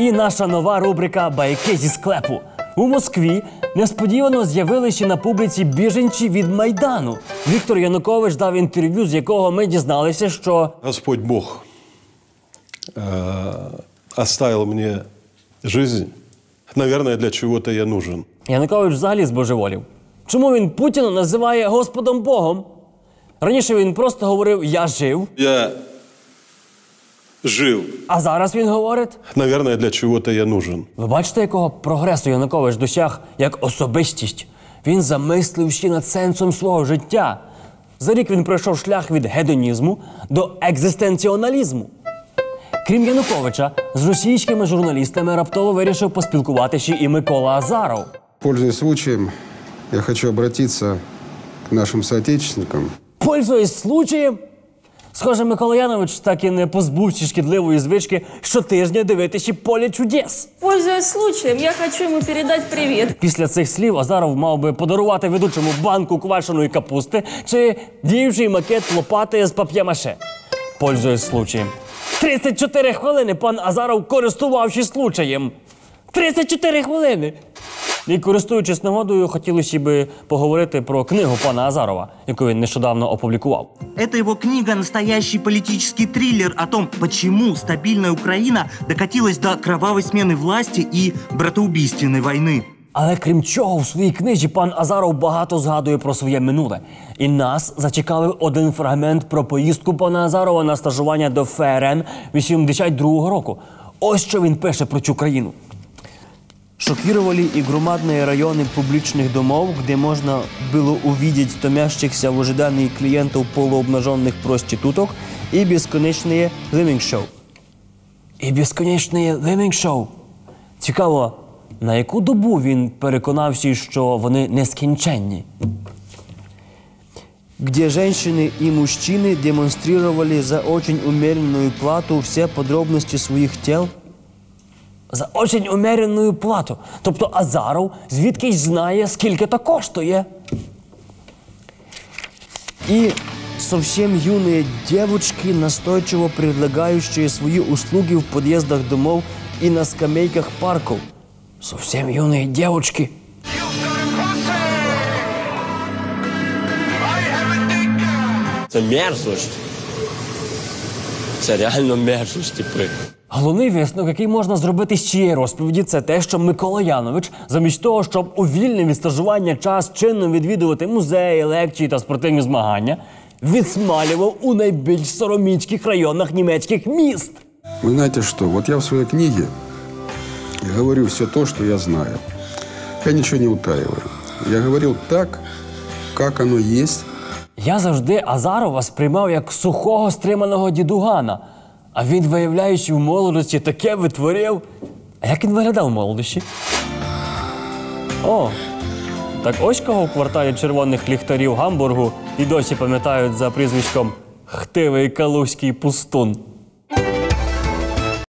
І наша нова рубрика Байки зі склепу. У Москві несподівано з'явилися на публіці біженці від Майдану. Віктор Янукович дав інтерв'ю, з якого ми дізналися, що Господь Бог э, оставил мне жизнь. Наверное, для чего-то я нужен. Янукович взагалі збожеволів. Чому він Путіна називає Господом Богом? Раніше він просто говорив Я жив, Я жил. а зараз він говорить. Наверное, для чего-то я нужен. Ви бачите, якого прогресу Янукович досяг як особистість? Він замислився над сенсом свого життя. За рік він пройшов шлях від гедонізму до екзистенціоналізму. Крім Януковича, з російськими журналістами раптово вирішив поспілкуватися і Микола Азаров. Пользуясь случаем, я хочу обратиться к нашим соотечественникам. Пользуясь случаєм, схоже, Микола Янович так і не позбувся шкідливої звички щотижня дивитися поле чудес. Пользуясь случаем, я хочу ему передать привет. Після цих слів Азаров мав би подарувати ведучому банку квашеної капусти чи діючий макет лопати з пап'ємаше. Пользуясь случаєм. 34 хвилини пан Азаров користувавшись случаєм. 34 хвилини. І користуючись нагодою, хотілося би поговорити про книгу пана Азарова, яку він нещодавно опублікував. Это его книга «Настоящий политический триллер» о том, почему стабильная Украина докатилась до кровавой смены власти и братоубийственной войны. Але крім чого, в своїй книжі пан Азаров багато згадує про своє минуле. І нас зацікавив один фрагмент про поїздку пана Азарова на стажування до ФРН 82 року. Ось що він пише про цю країну. Шокировали и громадные районы публичных домов, где можно было увидеть томящихся в ожидании клиентов полуобнаженных проституток и бесконечные living-шоу. І безконечне living-шоу. Цікаво, на яку добу він переконався, що вони нескінченні? где женщины и мужчины демонстрировали за очень умеренную плату все подробности своих тел? За очень умеренную плату. Тобто Азаров звідкись знає, скільки то коштує. И совсем юные девочки, настойчиво предлагающие свои услуги в подъездах домов и на скамейках парков. Совсем юные девочки. Це мерзость. Це реально мерзость, типи. Головний висновок, який можна зробити з цієї розповіді, це те, що Микола Янович, замість того, щоб у вільний від стажування час чинно відвідувати музеї, лекції та спортивні змагання, відсмалював у найбільш сороміцьких районах німецьких міст. Вы знаете что? Вот я в своей книге говорю все то, что я знаю. Я ничего не утаиваю. Я говорил так, как оно есть. Я завжди Азарова сприймав як сухого стриманого дідугана. А він, виявляючи в молодості, таке витворив. А як він виглядав в молодості? О, так ось кого в кварталі червоних ліхтарів Гамбургу і досі пам'ятають за прізвиськом Хтивий Калузький пустун.